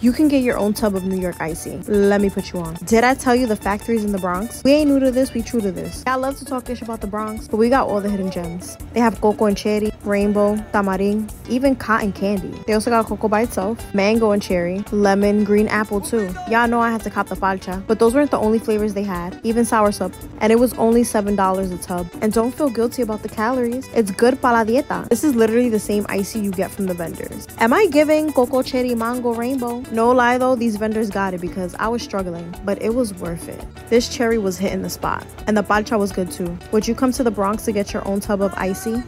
You can get your own tub of New York Icy. Let me put you on. Did I tell you the factories in the Bronx? We ain't new to this, we true to this. I love to talk ish about the Bronx, but we got all the hidden gems. They have coco and cherry, rainbow, tamarind, even cotton candy. They also got coco by itself, mango and cherry, lemon, green apple too. Y'all know I had to cop the falcha, but those weren't the only flavors they had, even soursop. And it was only $7 a tub. And don't feel guilty about the calories. It's good para dieta. This is literally the same icy you get from the vendors. Am I giving coco, cherry, mango, rainbow? No lie though, these vendors got it because I was struggling, but it was worth it. This cherry was hitting the spot, and the palcha was good too. Would you come to the Bronx to get your own tub of icy?